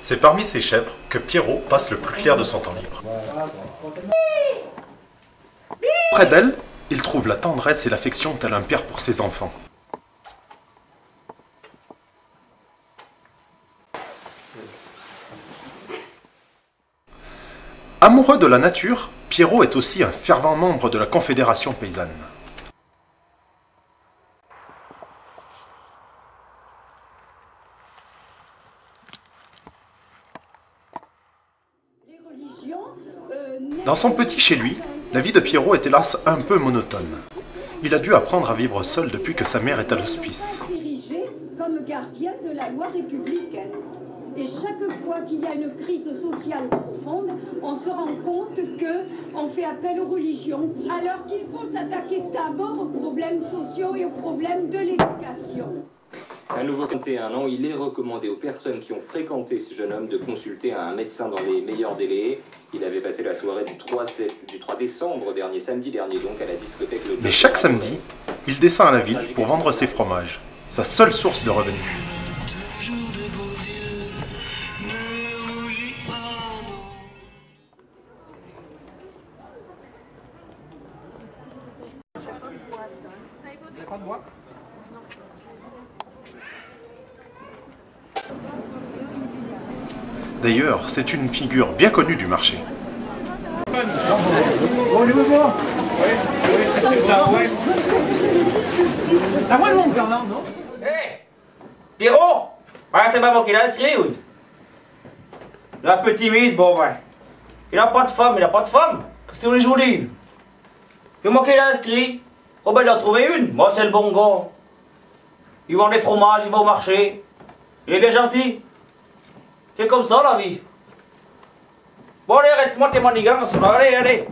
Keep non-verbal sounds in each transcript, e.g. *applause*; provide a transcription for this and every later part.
C'est parmi ces chèvres que Pierrot passe le plus clair de son temps libre. Près d'elle, il trouve la tendresse et l'affection tel un père pour ses enfants. Amoureux de la nature, Pierrot est aussi un fervent membre de la Confédération paysanne. Dans son petit chez lui, la vie de Pierrot est hélas un peu monotone. Il a dû apprendre à vivre seul depuis que sa mère est à l'hospice. comme gardien de la loi républicaine. Et chaque fois qu'il y a une crise sociale profonde, on se rend compte que on fait appel aux religions, alors qu'il faut s'attaquer d'abord aux problèmes sociaux et aux problèmes de l'éducation. Un nouveau 21 ans, il est recommandé aux personnes qui ont fréquenté ce jeune homme de consulter un médecin dans les meilleurs délais. Il avait passé la soirée du 3, du 3 décembre dernier, samedi dernier donc, à la discothèque Le Mais chaque samedi, il descend à la ville pour vendre ses fromages, sa seule source de revenus. D'ailleurs, c'est une figure bien connue du marché. La Hé Pierrot ah, C'est pas moi qui l'ai inscrit, oui. Un peu timide, bon, ouais. Il n'a pas de femme, il n'a pas de femme. Qu'est-ce que les gens disent C'est moi qui l'ai inscrit. Oh ben il a trouvé une. Moi c'est le bon gars. Il vend des fromages, il va au marché. Il est bien gentil. C'est comme ça la vie. Bon allez, arrête-moi tes manigances. Allez, allez.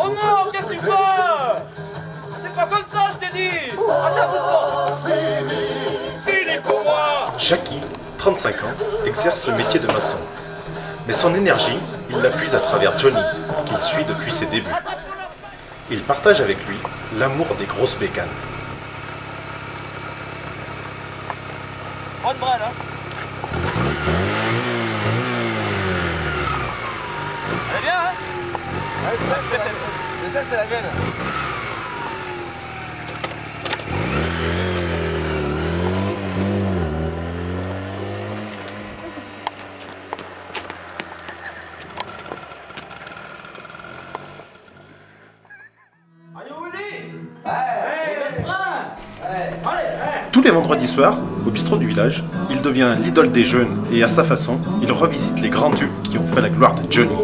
Oh non, qu'est-ce que tu fais C'est pas comme ça, je t'ai dit Attends, Fini pour moi Jackie, 35 ans, exerce le métier de maçon. Mais son énergie, il la puise à travers Johnny, qu'il suit depuis ses débuts. Il partage avec lui l'amour des grosses bécanes. Bonne là Elle bien, hein? La. Vendredis soirs, au bistrot du village, il devient l'idole des jeunes et à sa façon, il revisite les grands tubes qui ont fait la gloire de Johnny.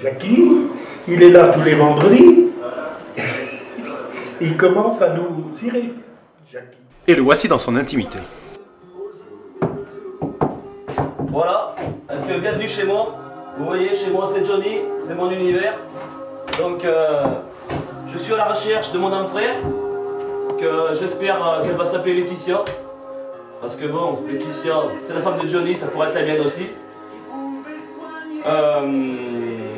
Jackie, il est là tous les vendredis. *laughs* Il commence à nous cirer. Jackie. Et le voici dans son intimité. Voilà, bienvenue chez moi? Vous voyez, chez moi c'est Johnny, c'est mon univers. Donc, euh, je suis à la recherche de mon âme frère, que j'espère euh, qu'elle va s'appeler Laetitia. Parce que bon, Laetitia, c'est la femme de Johnny, ça pourrait être la mienne aussi. Euh,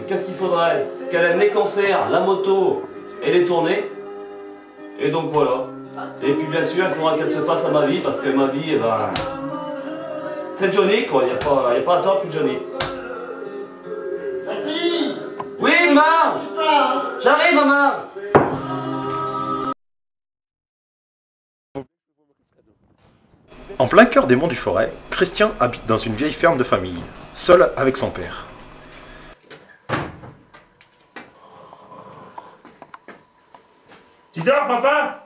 qu'est-ce qu'il faudrait Qu'elle aime les concerts, la moto et les tournées. Et donc voilà. Et puis bien sûr, il faudra qu'elle se fasse à ma vie, parce que ma vie, eh ben, c'est Johnny quoi, il n'y a, pas à tort, c'est Johnny. Oui, maman J'arrive, maman En plein cœur des monts du Forêt, Christian habite dans une vieille ferme de famille, seul avec son père. Tu dors, papa?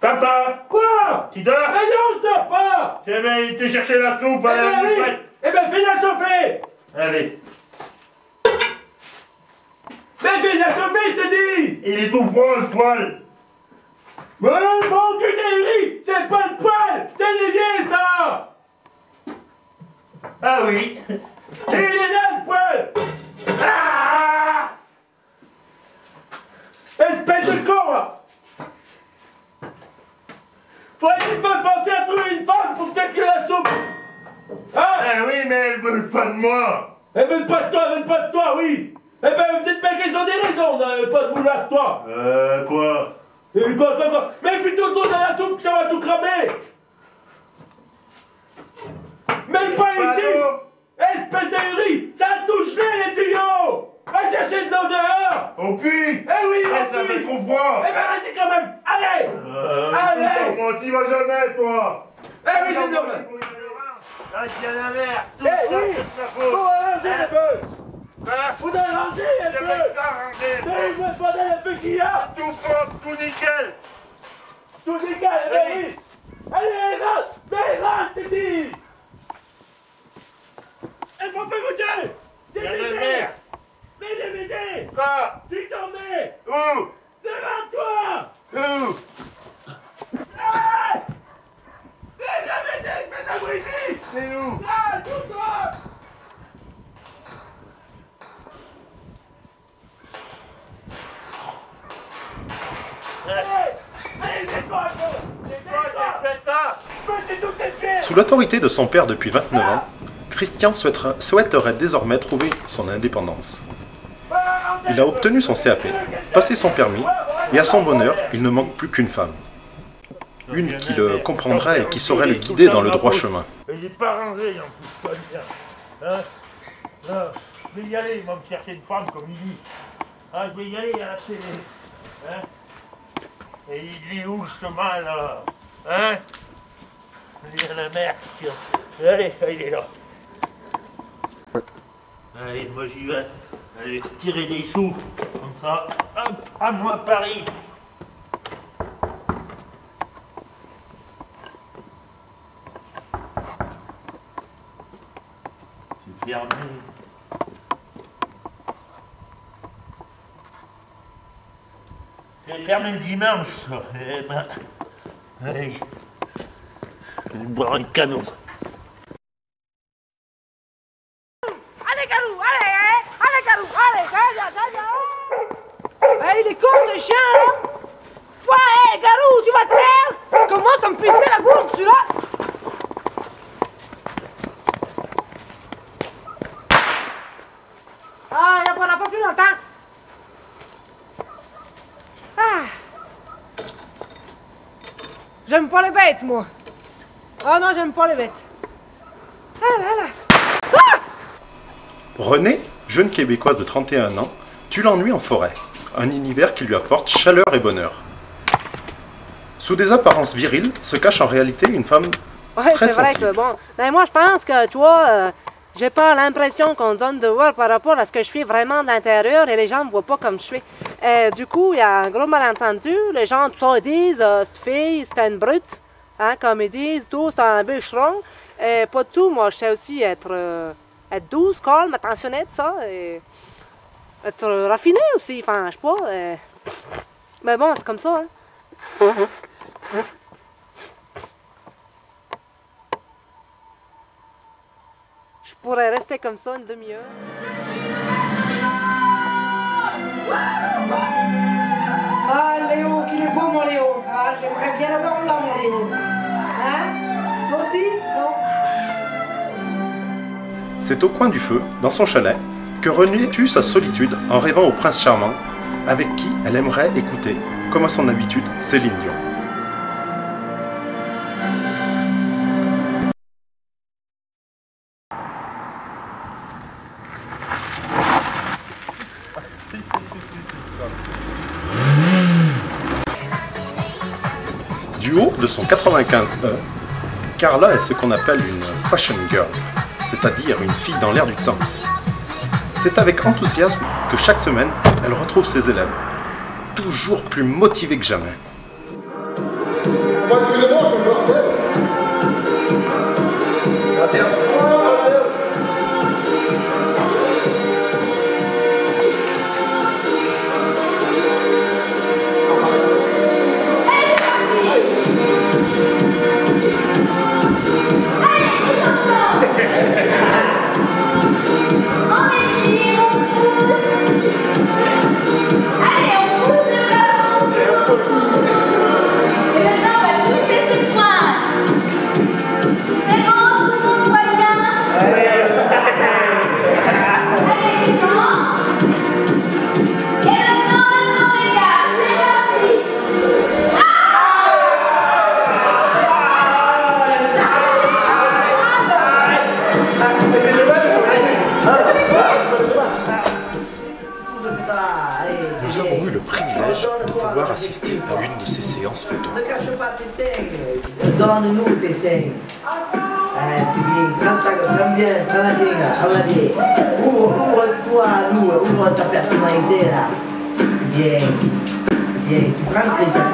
Papa! Quoi? Tu dors? Mais non, je dors pas! Ben, il t'a cherché la coupe à Eh la ben. Eh ben, fais-la chauffer! Allez, Mais fais-la chauffer, je te dis! Il est tout froid, le poil Mais mon cul c'est pas de poil C'est l'évier, ça. Ah oui. *laughs* Il est là, le poil. Ah. Espèce de con, là. Faut-il pas penser à trouver une femme pour calculer la soupe. Hein? Ah oui, mais elles veulent pas de moi. Elle veut pas de toi, elle veut pas de toi, oui. Eh ben, peut-être pas qu'elles ont des raisons de pas de vouloir de toi. Euh, quoi? Mais plutôt toi dans la soupe ça va tout cramer Même pas ici Pardon Espèce d'ahuri Ça touche les tuyaux Va chercher de l'eau dehors Au puits Eh oui, Ah, au ça puits. fait trop froid Eh ben, vas-y quand même Allez Euh, Allez. putain, moi, t'y vas jamais, toi Eh oui, c'est normal Ah, tiens la merde Tout Eh ça, oui c'est ta Faut faute arranger un peu Hein Faut arranger un Je peu vais t'arranger Mais il me faudrait un peu qu'il y a Tout propre, tout nickel Eh ben oui Allez, rentre Mais rentre, dis Elle faut pas vous dire. Des Viens. Mais bêtises Quoi Tu t'en mets Où Devant toi Où Ah Mais C'est où Ah, tout droit Sous l'autorité de son père depuis 29 ans, Christian souhaitera- souhaiterait désormais trouver son indépendance. Il a obtenu son CAP, passé son permis, et à son bonheur, il ne manque plus qu'une femme. Une qui le comprendrait et qui saurait le guider dans le droit chemin. Il est pas rangé en plus, pas bien. Hein je vais y aller, une comme il dit. Ah, je vais y aller la. Et il est où chemin là Hein? Il est à la mer. tiens. Allez, il est là. Allez, moi j'y vais. Allez, tirer des sous. Comme ça. Hop, à moi Paris. C'est fermé. C'est fermé le dimanche, ça. Eh ben, allez. Je vais boire un canot. Allez, Garou, allez, hein Allez, Garou, allez, viens, viens, viens. Eh, il est con, ce chien, là Toi, hé, Garou, tu vas te taire Comment ça me pistait la gourde, celui-là Ah, il n'y pas plus longtemps. Ah. J'aime pas les bêtes, moi. Ah non, j'aime pas les bêtes. Ah là là. Renée, jeune québécoise de 31 ans, tue l'ennui en forêt, un univers qui lui apporte chaleur et bonheur. Sous des apparences viriles se cache en réalité une femme Ouais, très c'est vrai que bon. Ben moi, je pense que, tu vois, euh, j'ai pas l'impression qu'on donne de voir par rapport à ce que je fais vraiment de l'intérieur et les gens me voient pas comme je fais. Euh, du coup, il y a un gros malentendu. Les gens, tout ça, disent, euh, cette fille, c'est une brute. Hein, comme ils disent, tout, c'est un bûcheron. Et pas de tout, moi, je sais aussi être, euh, être douce, calme, attentionnée, de ça. Et être euh, raffinée aussi, enfin, je sais pas. euh. Mais bon, c'est comme ça, hein. Je pourrais rester comme ça une demi-heure. Ah, Léo, qu'il est beau, mon Léo. Ah, j'aimerais bien là, mon Léo. Hein? Toi aussi? C'est au coin du feu, dans son chalet, que Renée tue sa solitude en rêvant au prince charmant, avec qui elle aimerait écouter, comme à son habitude, Céline Dion. 95E, Carla est ce qu'on appelle une fashion girl, c'est-à-dire une fille dans l'air du temps. C'est avec enthousiasme que chaque semaine, elle retrouve ses élèves, toujours plus motivés que jamais. Ouvre, ouvre-toi à nous, ouvre ta personnalité, là. Bien. Bien. Tu prends. C'est bien.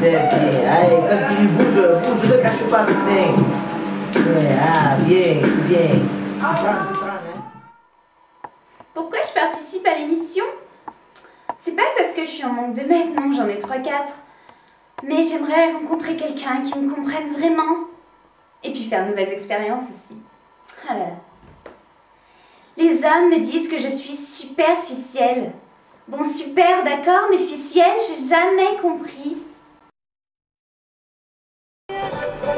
C'est bien. Allez, continue, bouge, bouge, ne cache pas seins. Ouais, ah, bien, c'est bien. Tu prends, tu prends, hein. Pourquoi je participe à l'émission? C'est pas parce que je suis en manque de maître, non, j'en ai 3-4. Mais j'aimerais rencontrer quelqu'un qui me comprenne vraiment. Faire de expériences aussi. Ah. Les hommes me disent que je suis superficielle. Bon, super, d'accord, mais ficielle, j'ai jamais compris.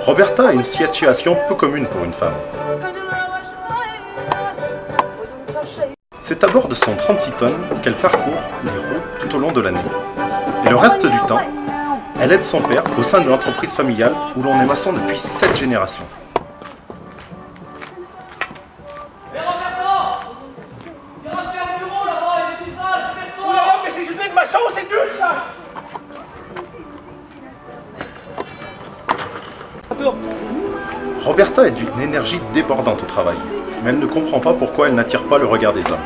Roberta a une situation peu commune pour une femme. C'est à bord de son 36 tonnes qu'elle parcourt les routes tout au long de l'année. Et le reste du temps, elle aide son père au sein de l'entreprise familiale où l'on est maçon depuis 7 générations. Roberta est d'une énergie débordante au travail, mais elle ne comprend pas pourquoi elle n'attire pas le regard des hommes.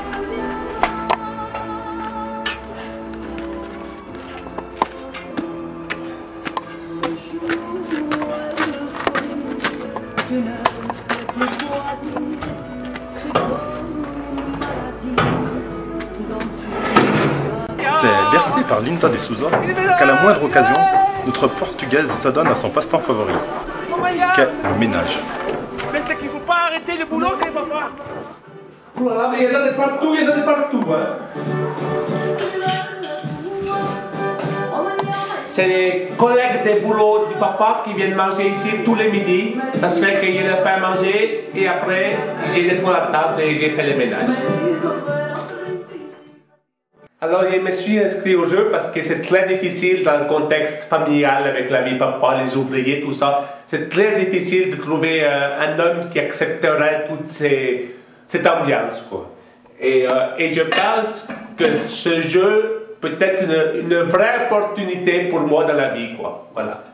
C'est bercé par Linda de Souza qu'à la moindre occasion, notre portugaise s'adonne à son passe-temps favori, qu'est le ménage. Mais c'est qu'il faut pas arrêter le boulot, papa Voilà, mais il y en a de partout, il y en a de partout, hein C'est les collègues des boulots du papa qui viennent manger ici tous les midis. Ça se fait que je leur fais manger et après, j'ai nettoyé la table et j'ai fait le ménage. Alors, je me suis inscrit au jeu parce que c'est très difficile dans le contexte familial avec la vie papa, les ouvriers, tout ça. C'est très difficile de trouver euh, un homme qui accepterait toute ces- cette ambiance, quoi. Et, euh, et je pense que ce jeu peut être une, une vraie opportunité pour moi dans la vie, quoi. Voilà.